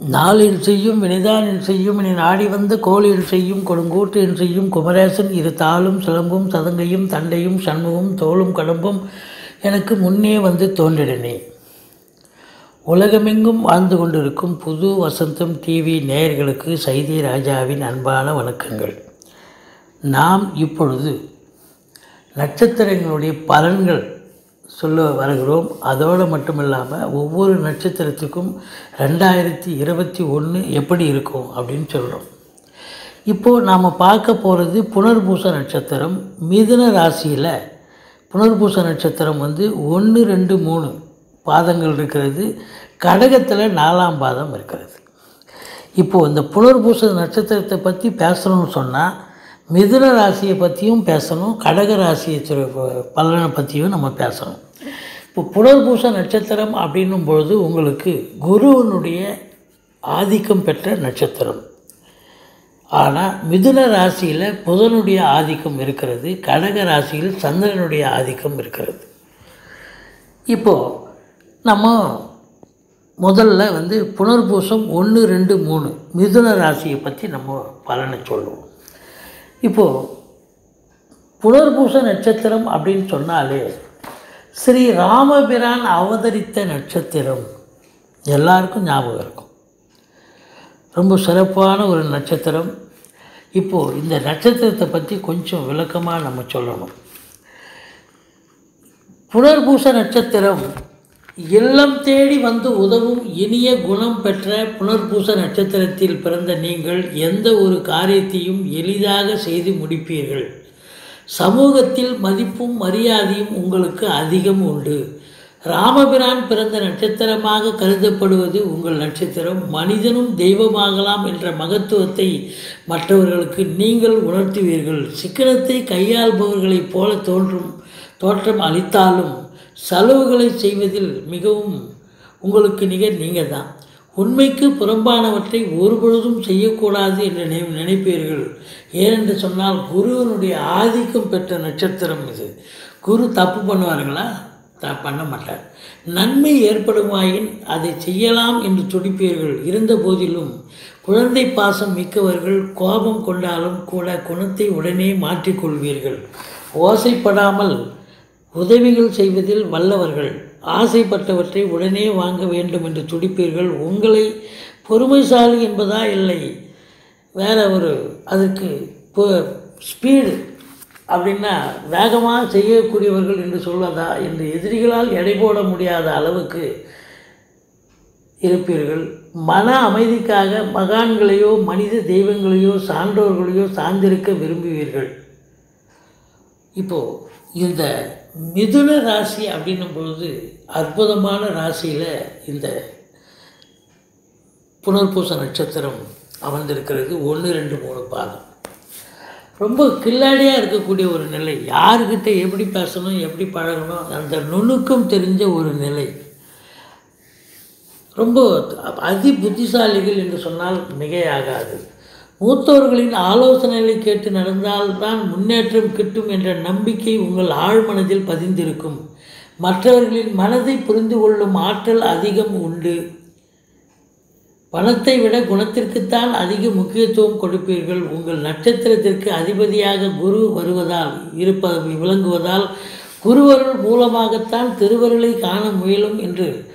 நாளின் செய்யும் வினைதானில் செய்யும் இனி நாடி வந்த கோளின் செய்யும் கொடுங்கோட்டில் செய்யும் குமரேசன் இரு தாளும் சிலம்பும் சதங்கையும் தண்டையும் சண்முகம் தோளும் கடம்பும் எனக்கு முன்னே வந்து தோன்றினே உலகமெங்கும் வாழ்ந்து கொண்டிருக்கும் புது வசந்தம் டிவி நேயர்களுக்கு சைதி ராஜாவின் அன்பான வணக்கங்கள். நாம் இப்பொழுது நட்சத்திரங்களுடைய பலன்கள் சொல்ல வருகிறோம். அதோடு மட்டும் இல்லாமல் ஒவ்வொரு நட்சத்திரத்துக்கும் ரெண்டாயிரத்தி இருபத்தி ஒன்று எப்படி இருக்கும் அப்படின்னு சொல்கிறோம் இப்போது நாம் பார்க்க போகிறது புனர்பூச நட்சத்திரம். மிதுன ராசியில் புனர்பூச நட்சத்திரம் வந்து ஒன்று ரெண்டு மூணு பாதங்கள் இருக்கிறது. கடகத்தில் நாலாம் பாதம் இருக்கிறது. இப்போது இந்த புனர்பூச நட்சத்திரத்தை பற்றி பேசணும்னு சொன்னால் மிதுன ராசியை பற்றியும் பேசணும் கடக ராசியை பலனை பற்றியும் நம்ம பேசணும். இப்போ புனர்பூச நட்சத்திரம் அப்படின்னும் பொழுது உங்களுக்கு குருவனுடைய ஆதிக்கம் பெற்ற நட்சத்திரம். ஆனால் மிதுன ராசியில் புதனுடைய ஆதிக்கம் இருக்கிறது கடக ராசியில் சந்திரனுடைய ஆதிக்கம் இருக்கிறது. இப்போது நம்ம முதல்ல வந்து புனர்பூசம் ஒன்று ரெண்டு மூணு மிதுன ராசியை பற்றி நம்ம பலனை சொல்லுவோம். இப்போது புனர்பூச நட்சத்திரம் அப்படின்னு சொன்னாலே ஸ்ரீ ராமபிரான் அவதரித்த நட்சத்திரம் எல்லாருக்கும் ஞாபகம் இருக்கும். ரொம்ப சிறப்பான ஒரு நட்சத்திரம். இப்போது இந்த நட்சத்திரத்தை பற்றி கொஞ்சம் விளக்கமாக நம்ம சொல்லணும். புனர்பூச நட்சத்திரம் இல்லம் தேடி வந்து உதவும் இனிய குணம் பெற்ற புனர்பூச நட்சத்திரத்தில் பிறந்த நீங்கள் எந்த ஒரு காரியத்தையும் எளிதாக செய்து முடிப்பீர்கள். சமூகத்தில் மதிப்பும் மரியாதையும் உங்களுக்கு அதிகம் உண்டு. ராமபிரான் பிறந்த நட்சத்திரமாக கருதப்படுவது உங்கள் நட்சத்திரம். மனிதனும் தெய்வமாகலாம் என்ற மகத்துவத்தை மற்றவர்களுக்கு நீங்கள் உணர்த்துவீர்கள். சிக்கனத்தை கையாள்பவர்களைப் போல தோன்றும் தோற்றம் அளித்தாலும் செலவுகளை செய்வதில் மிகவும் உங்களுக்கு நிகர் நீங்கள் தான் உண்மைக்கு புறம்பானவற்றை ஒருபொழுதும் செய்யக்கூடாது என்று நினை நினைப்பீர்கள். ஏனென்று சொன்னால் குருவனுடைய ஆதிக்கம் பெற்ற நட்சத்திரம் இது. குரு தப்பு பண்ணுவார்களா த பண்ண மாட்டார். நன்மை ஏற்படுமாயின் அதை செய்யலாம் என்று துடிப்பீர்கள். இருந்த போதிலும் குழந்தை பாசம் மிக்கவர்கள் கோபம் கொண்டாலும் கூட குணத்தை உடனே மாற்றிக்கொள்வீர்கள். ஓசைப்படாமல் உதவிகள் செய்வதில் வல்லவர்கள். ஆசைப்பட்டவற்றை உடனே வாங்க வேண்டும் என்று துடிப்பீர்கள். உங்களை பொறுமைசாலி என்பதா இல்லை. வேற ஒரு அதுக்கு ஸ்பீடு அப்படின்னா வேகமாக செய்யக்கூடியவர்கள் என்று சொல்வதா என்று எதிரிகளால் எடை போட முடியாத அளவுக்கு இருப்பீர்கள். மன அமைதிக்காக மகான்களையோ மனித தெய்வங்களையோ சான்றோர்களையோ சார்ந்திருக்க விரும்புவீர்கள். இப்போது இந்த மிதுன ராசி அப்படின்னும் பொழுது அற்புதமான ராசியில் இந்த புனர்பூச நட்சத்திரம் அமர்ந்திருக்கிறது. ஒன்று ரெண்டு மூணு பாதம். ரொம்ப கில்லாடியாக இருக்கக்கூடிய ஒரு நிலை. யாருக்கிட்ட எப்படி பேசணும் எப்படி பழகணும் அந்த நுணுக்கம் தெரிஞ்ச ஒரு நிலை. ரொம்ப அதி புத்திசாலிகள் என்று சொன்னால் மிகையாகாது. மூத்தவர்களின் ஆலோசனைகளை கேட்டு நடந்தால்தான் முன்னேற்றம் கிட்டும் என்ற நம்பிக்கை உங்கள் ஆழ்மனதில் பதிந்திருக்கும். மற்றவர்களின் மனதை புரிந்து கொள்ளும் ஆற்றல் அதிகம் உண்டு. பணத்தை விட குணத்திற்குத்தான் அதிக முக்கியத்துவம் கொடுப்பீர்கள். உங்கள் நட்சத்திரத்திற்கு அதிபதியாக குரு வருவதால் இருப்ப விளங்குவதால் குருவருள் மூலமாகத்தான் திருவருளை காண முயலும் என்று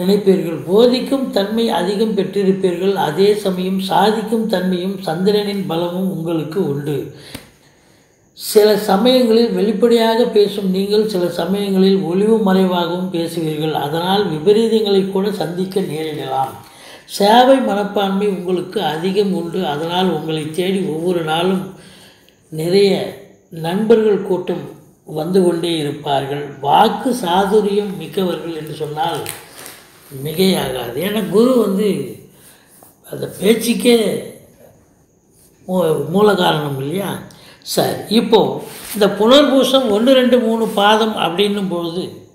நினைப்பீர்கள். போதிக்கும் தன்மை அதிகம் பெற்றிருப்பீர்கள். அதே சமயம் சாதிக்கும் தன்மையும் சந்திரனின் பலமும் உங்களுக்கு உண்டு. சில சமயங்களில் வெளிப்படையாக பேசும் நீங்கள் சில சமயங்களில் ஒளிவு மறைவாகவும் பேசுவீர்கள். அதனால் விபரீதங்களை கூட சந்திக்க நேரிடலாம். சேவை மனப்பான்மை உங்களுக்கு அதிகம் உண்டு. அதனால் உங்களை தேடி ஒவ்வொரு நாளும் நிறைய நண்பர்கள் கூட்டம் வந்து கொண்டே இருப்பார்கள். வாக்கு சாதுரியம் மிக்கவர்கள் என்று சொன்னால் மிகையாகாது. ஏன்னா குரு வந்து அந்த பேச்சுக்கே மூ- மூல காரணம் இல்லையா? சரி இப்போது இந்த புனர்பூசம் ஒன்று ரெண்டு மூணு பாதம் அப்படின்னும் பொழுது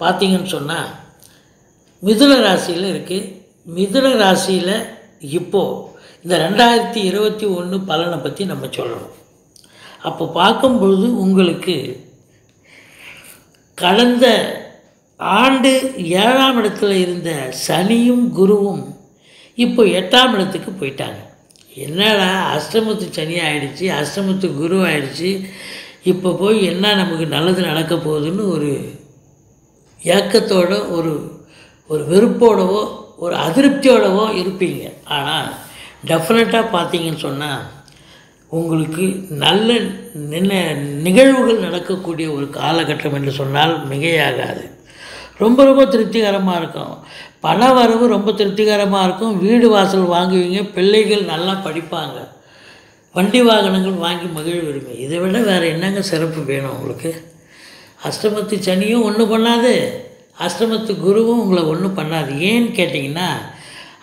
பார்த்தீங்கன்னு சொன்னால் மிதுன ராசியில் இருக்குது மிதுன ராசியில் இப்போது இந்த ரெண்டாயிரத்தி இருபத்தி ஒன்று பலனை பற்றி நம்ம சொல்லணும். அப்போ பார்க்கும்பொழுது உங்களுக்கு கடந்த ஆண்டு ஏழாம் இடத்துல இருந்த சனியும் குருவும் இப்போ எட்டாம் இடத்துக்கு போயிட்டாங்க. என்னடா அஷ்டமத்து சனி ஆயிடுச்சு அஷ்டமத்து குரு ஆயிடுச்சு. இப்போ போய் என்ன நமக்கு நல்லது நடக்க போகுதுன்னு ஒரு ஏக்கத்தோட ஒரு ஒரு வெறுப்போடவோ ஒரு அதிருப்தியோடவோ இருப்பீங்க. ஆனால் டெஃபினட்டாக பார்த்தீங்கன்னு சொன்னால் உங்களுக்கு நல்ல நின்ன நிகழ்வுகள் நடக்கக்கூடிய ஒரு காலகட்டம் என்று சொன்னால் மிகையாகாது. ரொம்ப ரொம்ப திருப்திகரமாக இருக்கும். பண வரவு ரொம்ப திருப்திகரமாக இருக்கும். வீடு வாசல் வாங்குவீங்க பிள்ளைகள் நல்லா படிப்பாங்க. வண்டி வாகனங்கள் வாங்கி மகிழ்வீங்க இதை விட வேறு என்னங்க சிறப்பு வேணும் உங்களுக்கு? அஷ்டமத்து சனியும் ஒன்றும் பண்ணாது. அஷ்டமத்து குருவும் உங்களை ஒன்றும் பண்ணாது. ஏன்னு கேட்டிங்கன்னா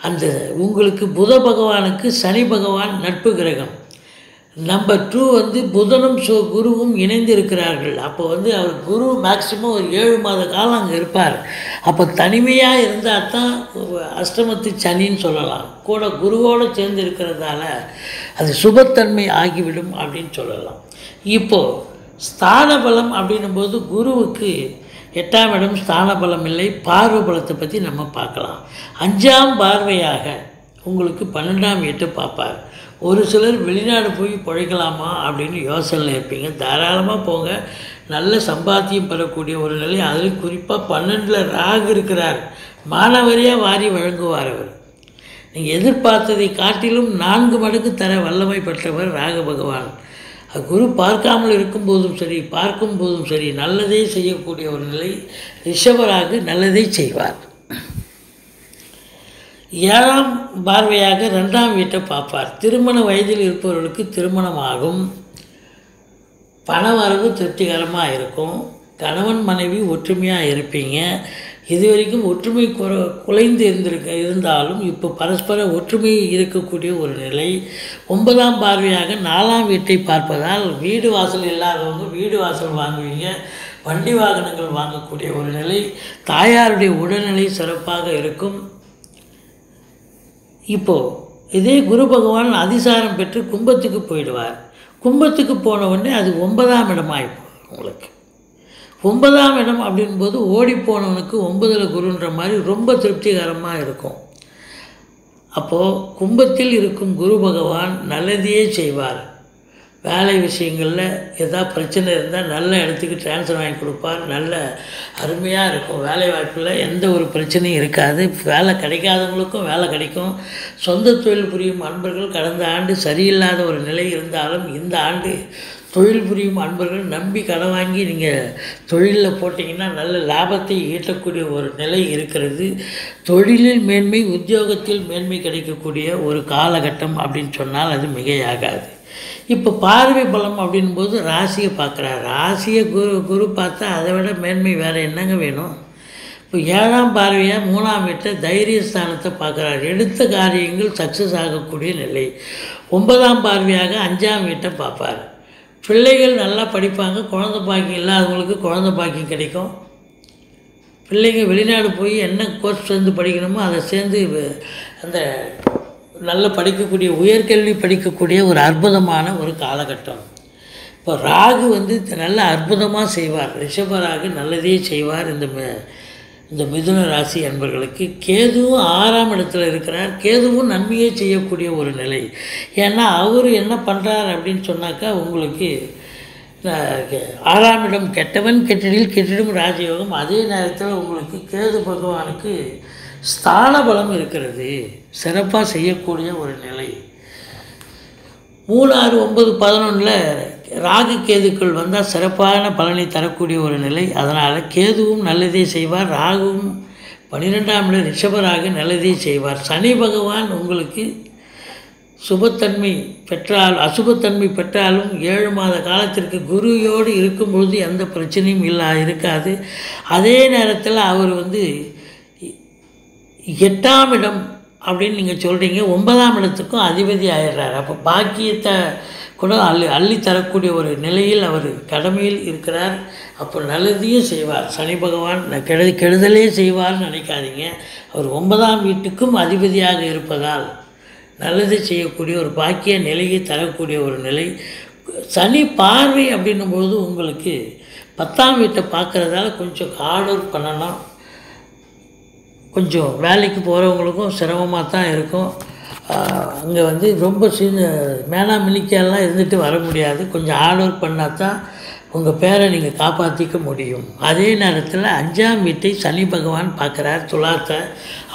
அந்த உங்களுக்கு புத பகவானுக்கு சனி பகவான் நட்பு கிரகம். நம்பர் டூ வந்து புதனும் சு குருவும் இணைந்து இருக்கிறார்கள் அப்போ வந்து அவர் குரு மேக்சிமம் ஒரு ஏழு மாத காலம் அங்கே இருப்பார். அப்போ தனிமையாக இருந்தால் தான் அஷ்டமத்து சனின்னு சொல்லலாம். கூட குருவோடு சேர்ந்து இருக்கிறதால அது சுபத்தன்மை ஆகிவிடும் அப்படின்னு சொல்லலாம். இப்போது ஸ்தான பலம் அப்படின்னும் போது குருவுக்கு எட்டாம் இடம் ஸ்தான பலம் இல்லை. பார்வை பலத்தை பற்றி நம்ம பார்க்கலாம். அஞ்சாம் பார்வையாக உங்களுக்கு பன்னெண்டாம் வீட்டை பார்ப்பார் ஒரு சிலர் வெளிநாடு போய் பிழைக்கலாமா அப்படின்னு யோசனையில் இருப்பீங்க. தாராளமாக போங்க. நல்ல சம்பாத்தியம் பெறக்கூடிய ஒரு நிலை. அதில் குறிப்பாக பன்னெண்டில் ராகு இருக்கிறார். மாணவரியாக வாரி வழங்குவார் அவர். நீங்கள் எதிர்பார்த்ததை காட்டிலும் நான்கு மடங்கு தர வல்லமை பெற்றவர் ராக பகவான். குரு பார்க்காமல் இருக்கும்போதும் சரி பார்க்கும் போதும் சரி நல்லதே செய்யக்கூடிய ஒரு நிலை. ரிஷபராகு நல்லதை செய்வார். ஏழாம் பார்வையாக ரெண்டாம் வீட்டை பார்ப்பார். திருமண வயதில் இருப்பவர்களுக்கு திருமணமாகும். பண வரவு திருப்திகரமாக இருக்கும். கணவன் மனைவி ஒற்றுமையாக இருப்பீங்க. இது வரைக்கும் ஒற்றுமை குற குலைந்து இருந்திருக்க இருந்தாலும் இப்போ பரஸ்பர ஒற்றுமை இருக்கக்கூடிய ஒரு நிலை. ஒன்பதாம் பார்வையாக நாலாம் வீட்டை பார்ப்பதால் வீடு வாசல் இல்லாதவங்க வீடு வாசல் வாங்குவீங்க. வண்டி வாகனங்கள் வாங்கக்கூடிய ஒரு நிலை. தாயாருடைய உடல்நிலை சிறப்பாக இருக்கும். இப்போது இதே குரு பகவான் அதிசாரம் பெற்று கும்பத்துக்கு போயிடுவார். கும்பத்துக்கு போன உடனே அது ஒன்பதாம் இடமாயிப்போம் உங்களுக்கு. ஒன்பதாம் இடம் அப்படின்போது ஓடி போனவனுக்கு ஒன்பதில் குருன்ற மாதிரி ரொம்ப திருப்திகரமாக இருக்கும். அப்போது கும்பத்தில் இருக்கும் குரு பகவான் நல்லதையே செய்வார். வேலை விஷயங்களில் எதாவது பிரச்சனை இருந்தால் நல்ல இடத்துக்கு ட்ரான்ஸ்ஃபர் வாங்கி கொடுப்பார். நல்ல அருமையாக இருக்கும். வேலை வாய்ப்பில் எந்த ஒரு பிரச்சனையும் இருக்காது. வேலை கிடைக்காதவங்களுக்கும் வேலை கிடைக்கும். சொந்த தொழில் புரியும் அன்பர்கள் கடந்த ஆண்டு சரியில்லாத ஒரு நிலை இருந்தாலும் இந்த ஆண்டு தொழில் புரியும் அன்பர்கள் நம்பி கடன் வாங்கி நீங்கள் தொழிலில் போட்டிங்கன்னா நல்ல லாபத்தை ஈட்டக்கூடிய ஒரு நிலை இருக்கிறது. தொழிலில் மேன்மை உத்தியோகத்தில் மேன்மை கிடைக்கக்கூடிய ஒரு காலகட்டம் அப்படின்னு சொன்னால் அது மிகையாகாது. இப்போ பார்வை பலம் அப்படின்போது ராசியை பார்க்குறாரு ராசியை குரு குரு பார்த்தா அதை விட மேன்மை வேறு என்னங்க வேணும்? இப்போ ஏழாம் பார்வையாக மூணாம் வீட்டை தைரியஸ்தானத்தை பார்க்குறாரு. எடுத்த காரியங்கள் சக்ஸஸ் ஆகக்கூடிய நிலை. ஒன்பதாம் பார்வையாக அஞ்சாம் வீட்டை பார்ப்பார். பிள்ளைகள் நல்லா படிப்பாங்க குழந்தை பாக்கியம் இல்லாதவங்களுக்கு குழந்தை பாக்கியம் கிடைக்கும். பிள்ளைங்க வெளிநாடு போய் என்ன கோர்ஸ் சேர்ந்து படிக்கணுமோ அதை சேர்ந்து அந்த நல்ல படிக்கக்கூடிய உயர்கல்வி படிக்கக்கூடிய ஒரு அற்புதமான ஒரு காலகட்டம். இப்போ ராகு வந்து நல்ல அற்புதமாக செய்வார். ரிஷப ராகு நல்லதே செய்வார். இந்த இந்த மிதுன ராசி என்பர்களுக்கு கேதுவும் ஆறாம் இடத்துல இருக்கிறார். கேதுவும் நன்மையே செய்யக்கூடிய ஒரு நிலை. ஏன்னா அவர் என்ன பண்ணுறார் அப்படின்னு சொன்னாக்கா உங்களுக்கு ஆறாம் இடம் கெட்டவன் கெட்டிடில் கெட்டிடும் ராஜயோகம். அதே நேரத்தில் உங்களுக்கு கேது பகவானுக்கு ஸ்தான பலம் இருக்கிறது. சிறப்பாக செய்யக்கூடிய ஒரு நிலை. மூணு ஆறு ஒன்பது பதினொன்றில் ராகு கேதுக்கள் வந்தால் சிறப்பான பலனை தரக்கூடிய ஒரு நிலை. அதனால் கேதுவும் நல்லதே செய்வார். ராகுவும் பன்னிரெண்டாம் இடம் ரிஷபராக நல்லதே செய்வார். சனி பகவான் உங்களுக்கு சுபத்தன்மை பெற்றால் அசுபத்தன்மை பெற்றாலும் ஏழு மாத காலத்திற்கு குருவியோடு இருக்கும்பொழுது எந்த பிரச்சனையும் இல்லா இருக்காது. அதே நேரத்தில் அவர் வந்து எட்டாம் இடம் அப்படின்னு நீங்கள் சொல்கிறீங்க ஒன்பதாம் இடத்துக்கும் அதிபதி ஆயிடுறாரு. அப்போ பாக்கியத்தை கூட அள்ளி அள்ளி தரக்கூடிய ஒரு நிலையில் அவர் கடமையில் இருக்கிறார். அப்போ நல்லதையும் செய்வார். சனி பகவான் கெடு கெடுதலே செய்வார்னு நினைக்காதீங்க. அவர் ஒன்பதாம் வீட்டுக்கும் அதிபதியாக இருப்பதால் நல்லது செய்யக்கூடிய ஒரு பாக்கிய நிலையை தரக்கூடிய ஒரு நிலை. சனி பார்வை அப்படின்னும் போது உங்களுக்கு பத்தாம் வீட்டை பார்க்குறதால கொஞ்சம் ஹார்ட் ஒர்க் பண்ணணும் கொஞ்சம் வேலைக்கு போகிறவங்களுக்கும் சிரமமாக தான் இருக்கும் அங்கே வந்து ரொம்ப சின்ன மேனா மினிக்கெல்லாம் இருந்துட்டு வர முடியாது. கொஞ்சம் ஹார்ட் ஒர்க் பண்ணால் தான் உங்கள் பேரை நீங்கள் காப்பாற்றிக்க முடியும். அதே நேரத்தில் அஞ்சாம் வீட்டை சனி பகவான் பார்க்குறார் துலாத்தை.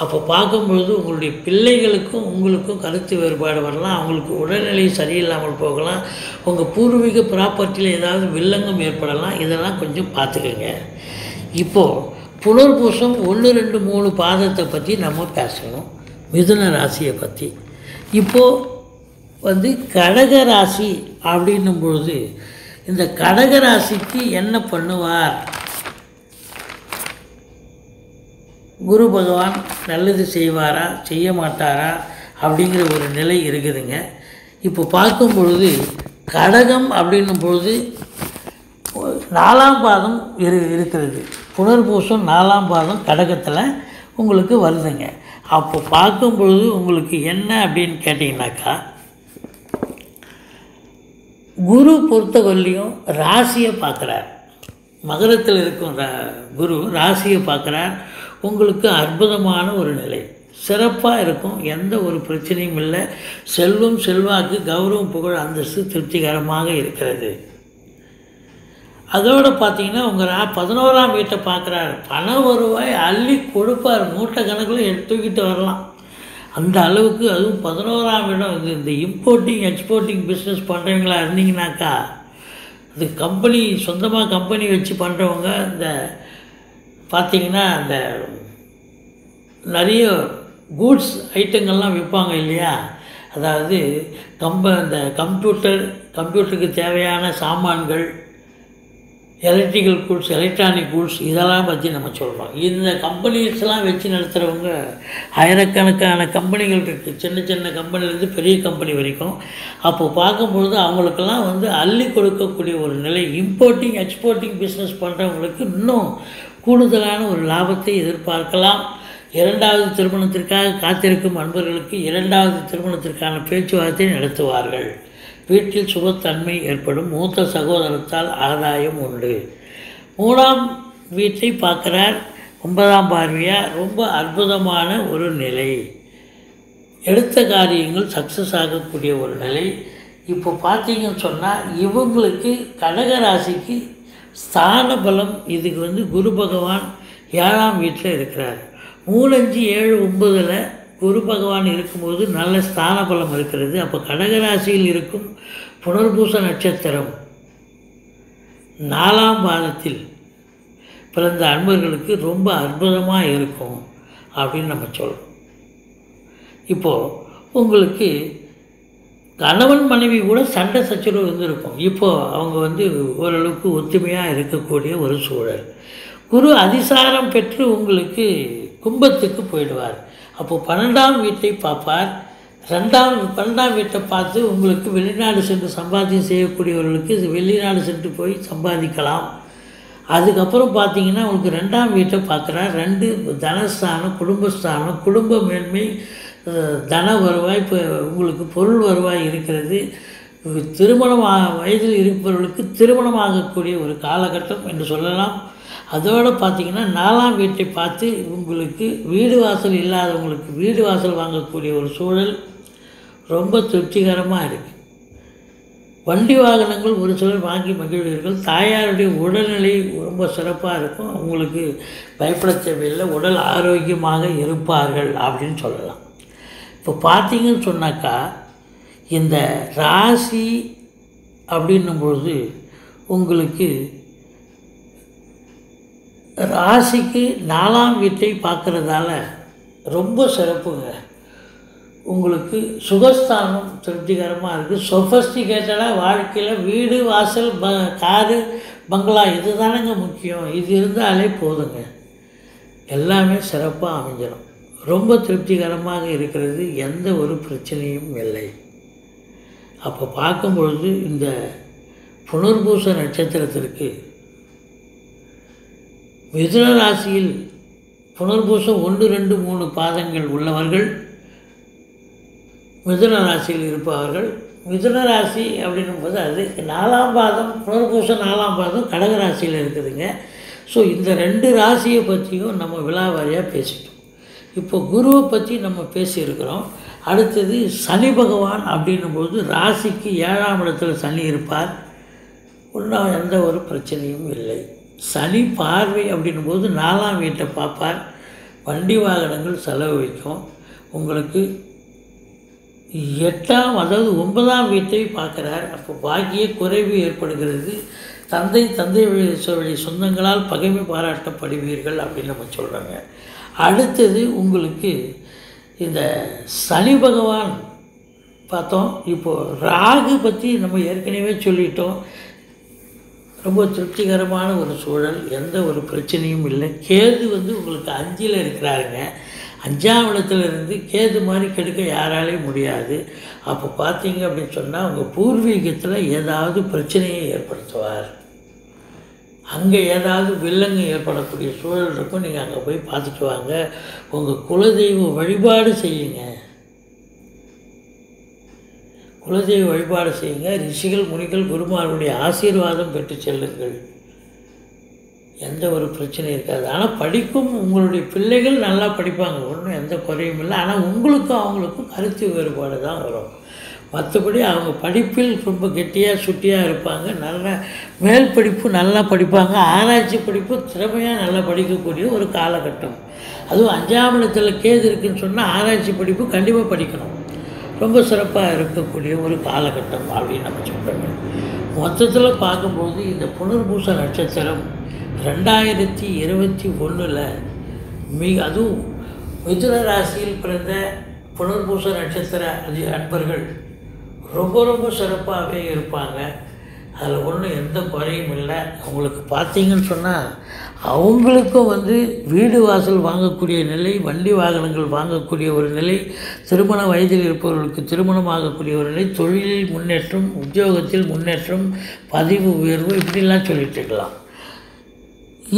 அப்போ பார்க்கும்பொழுது உங்களுடைய பிள்ளைகளுக்கும் உங்களுக்கும் கருத்து வேறுபாடு வரலாம். அவங்களுக்கு உடல்நிலை சரியில்லாமல் போகலாம். உங்கள் பூர்வீக ப்ராப்பர்ட்டியில் ஏதாவது வில்லங்கம் ஏற்படலாம். இதெல்லாம் கொஞ்சம் பார்த்துக்கோங்க. இப்போது புனர்பூசம் ஒன்று ரெண்டு மூணு பாதத்தை பற்றி நம்ம பேசணும். மிதுன ராசியை பற்றி இப்போது வந்து கடக ராசி அப்படின்னும் பொழுது இந்த கடக ராசிக்கு என்ன பண்ணுவார்? குரு பகவான் நல்லது செய்வாரா செய்ய மாட்டாரா அப்படிங்கிற ஒரு நிலை இருக்குதுங்க. இப்போ பார்க்கும் பொழுது கடகம் அப்படின்னும் பொழுது நாலாம் பாதம் இரு இருக்கிறது. புனர்பூசம் நாலாம் பாதம் கடகத்தில் உங்களுக்கு வருதுங்க. அப்போ பார்க்கும் பொழுது உங்களுக்கு என்ன அப்படின்னு கேட்டிங்கனாக்கா குரு பொறுத்தவரையிலையும் ராசியை பார்க்குறார். மகரத்தில் இருக்கும் ரா- குரு ராசியை பார்க்குறார். உங்களுக்கு அற்புதமான ஒரு நிலை. சிறப்பாக இருக்கும் எந்த ஒரு பிரச்சனையும் இல்லை. செல்வம் செல்வாக்கு கௌரவம் புகழ் அந்தஸ்து திருப்திகரமாக இருக்கிறது. அதோடு பார்த்தீங்கன்னா உங்கள் பதினோராம் வீட்டை பார்க்குறாரு பண வருவாய் அள்ளி கொடுப்பார். மூட்டை கணக்கில் எடுத்து தூக்கிட்டு வரலாம். அந்த அளவுக்கு அதுவும் பதினோராம் இடம். இது இந்த இம்போர்ட்டிங் எக்ஸ்போர்ட்டிங் பிஸ்னஸ் பண்ணுறவங்களா இருந்தீங்கனாக்கா இது கம்பெனி சொந்தமாக கம்பெனி வச்சு பண்ணுறவங்க இந்த பார்த்தீங்கன்னா அந்த நிறைய கூட்ஸ் ஐட்டங்கள்லாம் விற்பாங்க இல்லையா? அதாவது கம்ப இந்த கம்ப்யூட்டர் கம்ப்யூட்டருக்கு தேவையான சாமான்கள் எலக்ட்ரிக்கல் கூட்ஸ் எலக்ட்ரானிக் கூட்ஸ் இதெல்லாம் பற்றி நம்ம சொல்கிறோம் இந்த கம்பெனிஸ்லாம் வச்சு நடத்துகிறவங்க ஆயிரக்கணக்கான கம்பெனிகள் இருக்குது சின்ன சின்ன கம்பெனிலேருந்து பெரிய கம்பெனி வரைக்கும். அப்போ பார்க்கும்பொழுது அவங்களுக்கெல்லாம் வந்து அள்ளி கொடுக்கக்கூடிய ஒரு நிலை இம்போர்ட்டிங் எக்ஸ்போர்ட்டிங் பிஸ்னஸ் பண்ணுறவங்களுக்கு இன்னும் கூடுதலான ஒரு லாபத்தை எதிர்பார்க்கலாம். இரண்டாவது திருமணத்திற்காக காத்திருக்கும் அன்பர்களுக்கு இரண்டாவது திருமணத்திற்கான பேச்சுவார்த்தை நடத்துவார்கள். வீட்டில் சுபத்தன்மை ஏற்படும். மூத்த சகோதரத்தால் ஆதாயம் உண்டு. மூணாம் வீட்டை பார்க்குறார். ஒன்பதாம் பார்வையாக ரொம்ப அற்புதமான ஒரு நிலை. எடுத்த காரியங்கள் சக்ஸஸ் ஆகக்கூடிய ஒரு நிலை. இப்போ பார்த்தீங்கன்னு சொன்னால் இவங்களுக்கு கடக ராசிக்கு ஸ்தான பலம் இதுக்கு வந்து குரு பகவான் ஏழாம் வீட்டில் இருக்கிறார். மூணு அஞ்சு ஏழு ஒன்பதில் குரு பகவான் இருக்கும்போது நல்ல ஸ்தான பலம் இருக்கிறது. அப்போ கடகராசியில் இருக்கும் புனர்பூச நட்சத்திரம் நாலாம் பாதத்தில் பிறந்த அன்பர்களுக்கு ரொம்ப அற்புதமாக இருக்கும் அப்படின்னு நம்ம சொல்கிறோம் இப்போது உங்களுக்கு கணவன் மனைவி கூட சண்டை சச்சரவு இருந்திருக்கும் இப்போது அவங்க வந்து ஓரளவுக்கு ஒத்துமையாக இருக்கக்கூடிய ஒரு சூழல். குரு அதிசாரம் பெற்று உங்களுக்கு கும்பத்துக்கு போயிடுவார். அப்போ பன்னெண்டாம் வீட்டை பார்ப்பார். ரெண்டாம் பன்னெண்டாம் வீட்டை பார்த்து உங்களுக்கு வெளிநாடு சென்று சம்பாத்தியம் செய்யக்கூடியவர்களுக்கு இது வெளிநாடு சென்று போய் சம்பாதிக்கலாம். அதுக்கப்புறம் பார்த்தீங்கன்னா உங்களுக்கு ரெண்டாம் வீட்டை பார்க்குறார். ரெண்டு தனஸ்தானம் குடும்பஸ்தானம் குடும்ப மேன்மை தன வருவாய் இப்போ உங்களுக்கு பொருள் வருவாய் இருக்கிறது. திருமணம் ஆ- வயதில் இருப்பவர்களுக்கு திருமணம் ஆகக்கூடிய ஒரு காலகட்டம் என்று சொல்லலாம். அதோடு பார்த்தீங்கன்னா நாலாம் வீட்டை பார்த்து உங்களுக்கு வீடு வாசல் இல்லாதவங்களுக்கு வீடு வாசல் வாங்கக்கூடிய ஒரு சூழல் ரொம்ப திருப்திகரமாக இருக்குது வண்டி வாகனங்கள் ஒரு சிலர் வாங்கி மகிழ்வீர்கள். தாயாருடைய உடல்நிலை ரொம்ப சிறப்பாக இருக்கும். அவங்களுக்கு பயப்பட தேவையில்லை. உடல் ஆரோக்கியமாக இருப்பார்கள் அப்படின்னு சொல்லலாம். இப்போ பார்த்தீங்கன்னு சொன்னாக்கா இந்த ராசி அப்படின்னும் பொழுது உங்களுக்கு ராசிக்கு நாலாம் வீட்டை பார்க்குறதால ரொம்ப சிறப்புங்க. உங்களுக்கு சுகஸ்தானம் திருப்திகரமாக இருக்குது சொஃபஸ்டிகேட்டடாக வாழ்க்கையில் வீடு வாசல் ப காரு பங்களா இது தானேங்க முக்கியம். இது இருந்தாலே போதுங்க. எல்லாமே சிறப்பாக அமைஞ்சிடும். ரொம்ப திருப்திகரமாக இருக்கிறது எந்த ஒரு பிரச்சனையும் இல்லை. அப்போ பார்க்கும் பொழுது இந்த புனர்பூச நட்சத்திரத்திற்கு மிதுன ராசியில் புனர்பூசம் ஒன்று ரெண்டு மூணு பாதங்கள் உள்ளவர்கள் மிதுன ராசியில் இருப்பவர்கள். மிதுன ராசி அப்படின்னும் போது அது நாலாம் பாதம் புனர்பூசம் நாலாம் பாதம் கடக ராசியில் இருக்குதுங்க. ஸோ இந்த ரெண்டு ராசியை பற்றியும் நம்ம விழாவாரியாக பேசிட்டோம். இப்போ குருவை பற்றி நம்ம பேசியிருக்கிறோம். அடுத்தது சனி பகவான் அப்படின்னும்போது ராசிக்கு ஏழாம் இடத்துல சனி இருப்பார். ஒன்றும் எந்த ஒரு பிரச்சனையும் இல்லை. சனி பார்வை அப்படின்னும்போது நாலாம் வீட்டை பார்ப்பார். வண்டி வாகனங்கள் செலவு வைக்கும். உங்களுக்கு எட்டாம் அதாவது ஒன்பதாம் வீட்டை பார்க்குறார். அப்போ பாக்கிய குறைவு ஏற்படுகிறது. தந்தை தந்தை வழி சொந்தங்களால் பகைமை பாராட்டப்படுவீர்கள் அப்படின்னு நம்ம சொல்கிறாங்க அடுத்தது உங்களுக்கு இந்த சனி பகவான் பார்த்தோம். இப்போது ராகு பற்றி நம்ம ஏற்கனவே சொல்லிட்டோம். ரொம்ப திருப்திகரமான ஒரு சூழல் எந்த ஒரு பிரச்சனையும் இல்லை. கேது வந்து உங்களுக்கு அஞ்சில் இருக்கிறாருங்க. அஞ்சாம் இடத்துலேருந்து கேது மாதிரி கெடுக்க யாராலையும் முடியாது. அப்போ பார்த்தீங்க அப்படின்னு சொன்னால் உங்கள் பூர்வீகத்தில் ஏதாவது பிரச்சனையை ஏற்படுத்துவார். அங்கே ஏதாவது வில்லங்கு ஏற்படக்கூடிய சூழல் இருக்கும் நீங்கள் அங்கே போய் பார்த்துட்டு வாங்க. உங்கள் குலதெய்வ வழிபாடு செய்யுங்க. குலதெய்வ வழிபாடு செய்யுங்க. ரிஷிகள் முனிகள் குருமார்களுடைய ஆசீர்வாதம் பெற்று செல்லுங்கள். எந்த ஒரு பிரச்சனையும் இருக்காது. ஆனால் படிக்கும் உங்களுடைய பிள்ளைகள் நல்லா படிப்பாங்க. ஒன்றும் எந்த குறையும் இல்லை. ஆனால் உங்களுக்கும் அவங்களுக்கும் கருத்து வேறுபாடு தான் வரும். மற்றபடி அவங்க படிப்பில் ரொம்ப கெட்டியாக சுட்டியாக இருப்பாங்க. நல்ல மேல் படிப்பு நல்லா படிப்பாங்க. ஆராய்ச்சி படிப்பு திறமையாக நல்லா படிக்கக்கூடிய ஒரு காலகட்டம். அதுவும் அஞ்சாம் இடத்துல கேது இருக்குன்னு சொன்னால் ஆராய்ச்சி படிப்பு கண்டிப்பாக படிக்கணும். ரொம்ப சிறப்பாக இருக்கக்கூடிய ஒரு காலகட்டம் அப்படின்னு நம்ம சொல்கிறாங்க மொத்தத்தில் பார்க்கும்போது இந்த புனர்பூச நட்சத்திரம் ரெண்டாயிரத்தி இருபத்தி ஒன்றில் மிக அதுவும் மிதுன ராசியில் பிறந்த புனர்பூச நட்சத்திர அதி- அன்பர்கள் ரொம்ப ரொம்ப சிறப்பாகவே இருப்பாங்க. அதில் ஒன்றும் எந்த குறையும் இல்லை. அவங்களுக்கு பார்த்தீங்கன்னு சொன்னால் அவங்களுக்கும் வந்து வீடு வாசல் வாங்கக்கூடிய நிலை வண்டி வாகனங்கள் வாங்கக்கூடிய ஒரு நிலை திருமண வயதில் இருப்பவர்களுக்கு திருமணம் ஆகக்கூடிய ஒரு நிலை தொழிலில் முன்னேற்றம் உத்தியோகத்தில் முன்னேற்றம் பதிவு உயர்வு இப்படிலாம் சொல்லிட்டு இருக்கலாம்.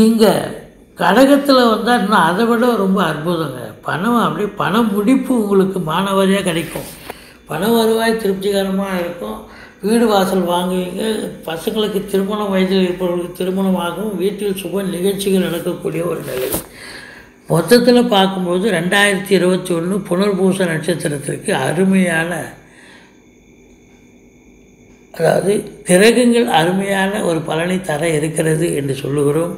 இங்கே கடகத்தில் வந்தால் இன்னும் அதை விட ரொம்ப அற்புதங்க. பணம் அப்படியே பண முடிப்பு உங்களுக்கு மாணவரியாக கிடைக்கும். பண வருவாய் திருப்திகரமாக இருக்கும். வீடு வாசல் வாங்குவீங்க பசங்களுக்கு திருமணம் வயதில் இருப்பவர்களுக்கு திருமணம் ஆகும் வீட்டில் சுப நிகழ்ச்சிகள் நடக்கக்கூடிய ஒரு நிலை. மொத்தத்தில் பார்க்கும்போது ரெண்டாயிரத்தி இருபத்தி ஒன்று புனர்பூச நட்சத்திரத்திற்கு அருமையான அதாவது கிரகங்கள் அருமையான ஒரு பலனை தர இருக்கிறது என்று சொல்லுகிறோம்.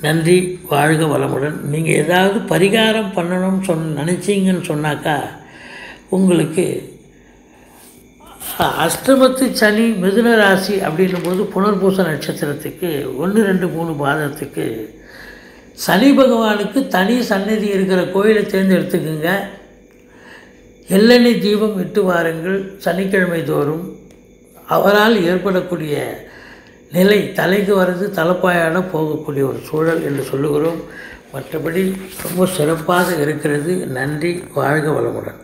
நன்றி வாழ்க வளமுடன். நீங்கள் ஏதாவது பரிகாரம் பண்ணணும்னு சொன் நினச்சிங்கன்னு சொன்னாக்கா உங்களுக்கு அஷ்டமத்து சனி மிதுன ராசி அப்படின்னும் போது புனர்பூச நட்சத்திரத்துக்கு ஒன்று ரெண்டு மூணு பாதத்துக்கு சனி பகவானுக்கு தனி சன்னதி இருக்கிற கோயிலை தேர்ந்தெடுத்துக்குங்க. எள்ளெண்ணெய் தீபம் விட்டு வாருங்கள். சனிக்கிழமை தோறும் அவரால் ஏற்படக்கூடிய நிலை தலைக்கு வர்றது தலைப்பாயாட போகக்கூடிய ஒரு சூழல் என்று சொல்லுகிறோம். மற்றபடி ரொம்ப சிறப்பாக இருக்கிறது. நன்றி. வாழ்க வளமுடன்.